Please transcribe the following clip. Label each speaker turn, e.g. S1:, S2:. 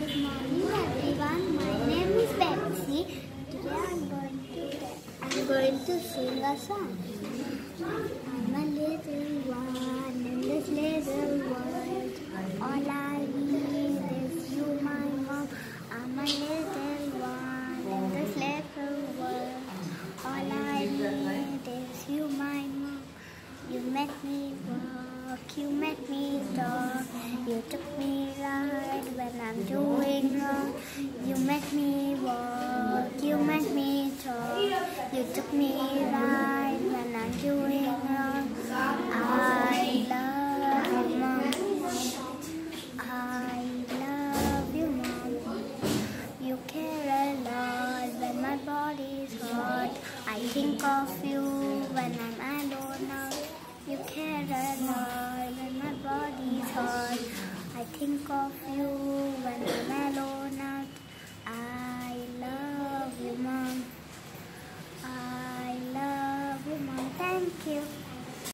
S1: Good morning everyone. My name is Betsy. Today I'm going to I'm going to sing a song. I'm a little one in this little world. All I need is you, my mom. I'm a little one in this little world. All I need is you, my mom. You make me walk, you make me talk. You took me right when I'm doing wrong. You make me walk, you make me talk. You took me right when I'm doing wrong. I love you, mom. I love you, mom. You care a lot when my body's hot. I think of you when I'm alone.